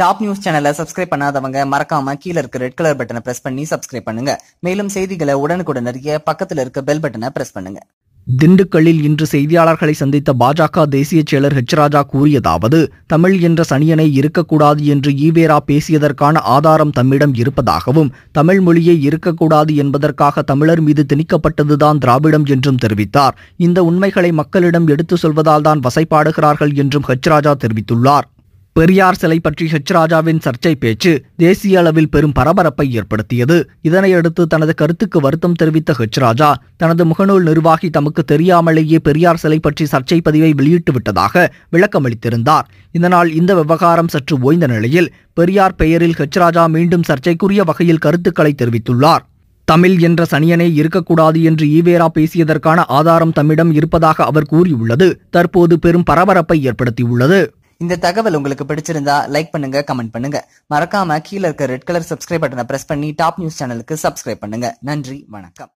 Top news சேனலை subscribe பண்ணாதவங்க மறக்காம கீழே இருக்க ரெட் கலர் பட்டனை பிரஸ் பண்ணி சப்ஸ்கிரைப் பண்ணுங்க. மேலும் செய்திகளை உடனுக்குடன் அறிய பக்கத்தில் இருக்க பெல் பட்டனை பிரஸ் பண்ணுங்க. திண்டுக்கல்லில் இன்று செய்தியாளர்களை சந்தித்த பாஜக தேசிய செயலர் ஹெச் ராஜா கூறியதாவது தமிழ் என்ற சனியனை இருக்கக்கூடாது என்று ஈவேரா பேசியதற்கான ஆதாரம் தம்மிடம் இருப்பதாகவும் தமிழ் மொழியை இருக்கக்கூடாது என்பதற்காக தமிழர் மீது திணிக்கப்பட்டதுதான் திராவிடம் என்றும் தெரிவித்தார். இந்த உண்மைகளை மக்களிடம் எடுத்து சொல்வதால் தான் என்றும் ஹெச் ராஜா தெரிவித்துள்ளார். பெரியார் சிலை பற்றி ஹெச் ராஜாவின் சர்ச்சை பேச்சு தேசிய அளவில் பெரும் பரபரப்பை ஏற்படுத்தியது. இதனையடுத்து தனது கருத்துக்கு வருத்தம் தெரிவித்த ஹெச் ராஜா தனது முகநூல் நிர்வாகி தமக்கு தெரியாமலேயே பெரியார் சிலை பற்றி சர்ச்சை பதிவை வெளியிட்டு விட்டதாக விளக்கமளித்திருந்தார். இதனால் இந்த விவகாரம் சற்று ஓய்ந்த நிலையில் பெரியார் பெயரில் ஹெச் ராஜா மீண்டும் சர்ச்சைக்குரிய வகையில் கருத்துக்களை தெரிவித்துள்ளார். தமிழ் என்ற சனியனே இருக்கக்கூடாது என்று ஈவேரா பேசியதற்கான ஆதாரம் தம்மிடம் இருப்பதாக அவர் கூறியுள்ளது. தற்போது பெரும் பரபரப்பை ஏற்படுத்தியுள்ளது. இந்த தகவல் உங்களுக்கு பிடிச்சிருந்தா லைக் பண்ணுங்க கமெண்ட் பண்ணுங்க. மறக்காம கீழே இருக்க ரெட் கலர் சப்ஸ்கிரைப் பட்டனை பிரஸ் பண்ணி டாப் நியூஸ் சேனலுக்கு சப்ஸ்கிரைப் பண்ணுங்க. நன்றி வணக்கம்.